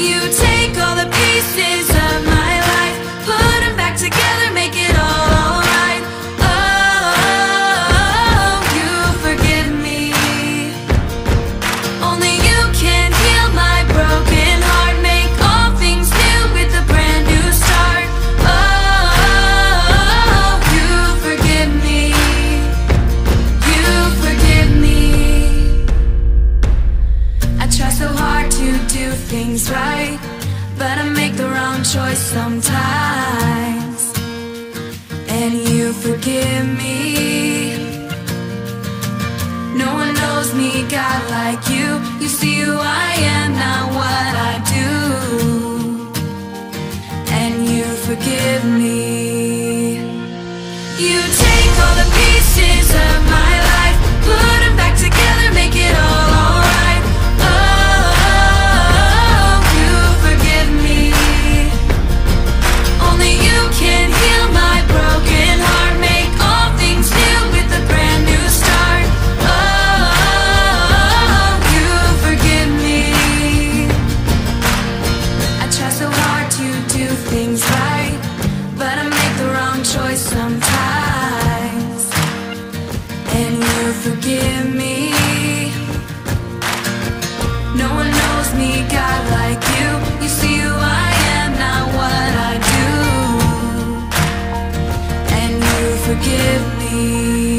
You take choice sometimes. And you forgive me. No one knows me, God, like you. You see who I am, not what I do. And you forgive me. You take all the choice sometimes. And you forgive me. No one knows me, God, like you. You see who I am, not what I do. And you forgive me.